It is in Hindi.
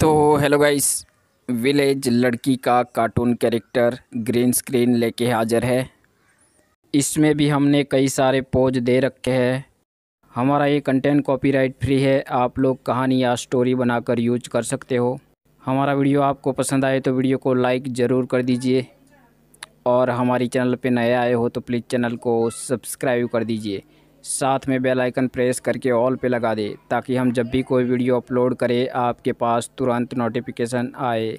तो हेलो गाइस विलेज लड़की का कार्टून कैरेक्टर ग्रीन स्क्रीन लेके हाज़िर है। इसमें भी हमने कई सारे पोज दे रखे हैं। हमारा ये कंटेंट कॉपीराइट फ्री है, आप लोग कहानी या स्टोरी बनाकर यूज़ कर सकते हो। हमारा वीडियो आपको पसंद आए तो वीडियो को लाइक ज़रूर कर दीजिए। और हमारी चैनल पे नए आए हो तो प्लीज़ चैनल को सब्सक्राइब कर दीजिए। साथ में बेल आइकन प्रेस करके ऑल पे लगा दें, ताकि हम जब भी कोई वीडियो अपलोड करें, आपके पास तुरंत नोटिफिकेशन आए।